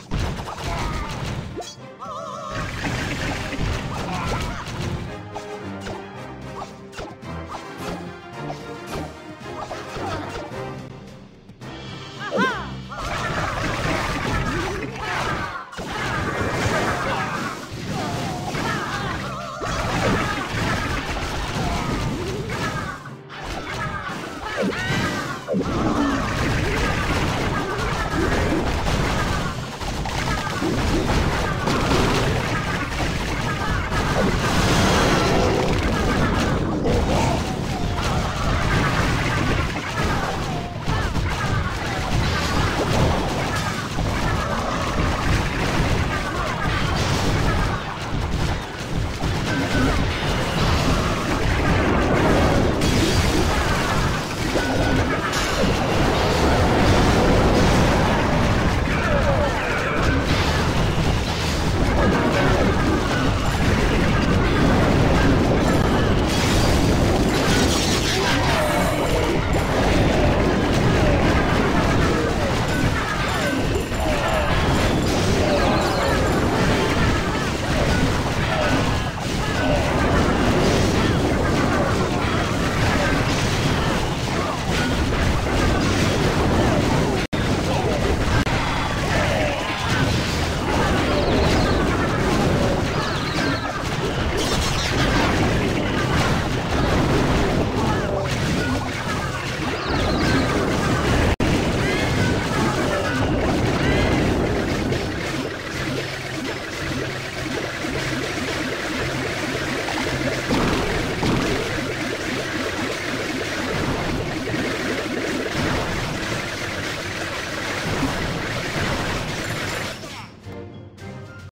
you